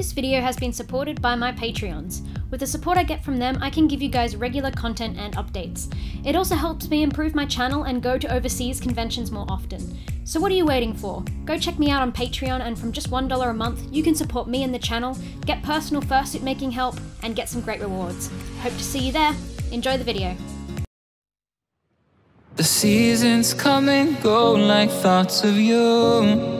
This video has been supported by my Patreons. With the support I get from them, I can give you guys regular content and updates. It also helps me improve my channel and go to overseas conventions more often. So what are you waiting for? Go check me out on Patreon and from just $1 a month, you can support me and the channel, get personal fursuit making help, and get some great rewards. Hope to see you there. Enjoy the video. The seasons come and go like thoughts of you.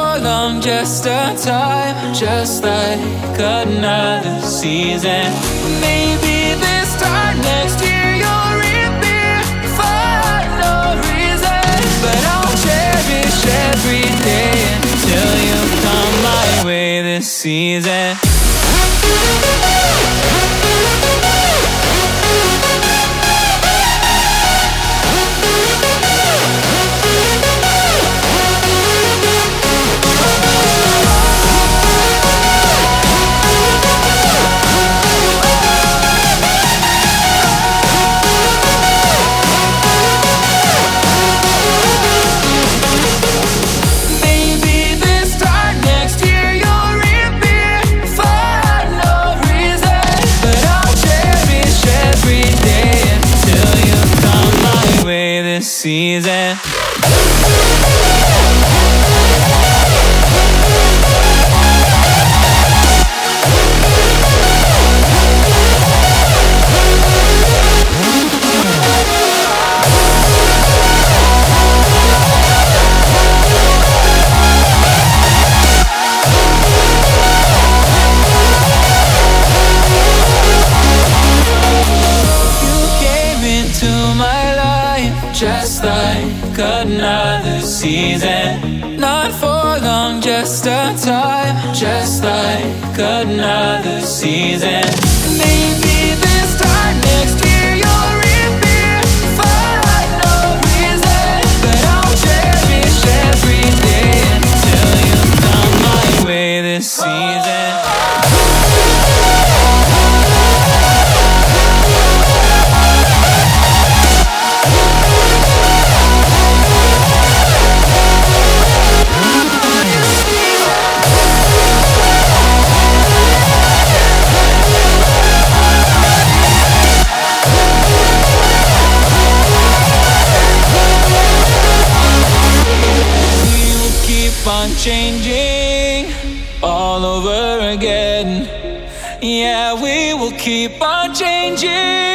long, just a time, just like another season. Maybe this time next year you'll reappear for no reason. But I'll cherish every day until you come my way this season. Another season. Not for long, just a time, just like another season. Maybe keep on changing all over again. Yeah, we will keep on changing.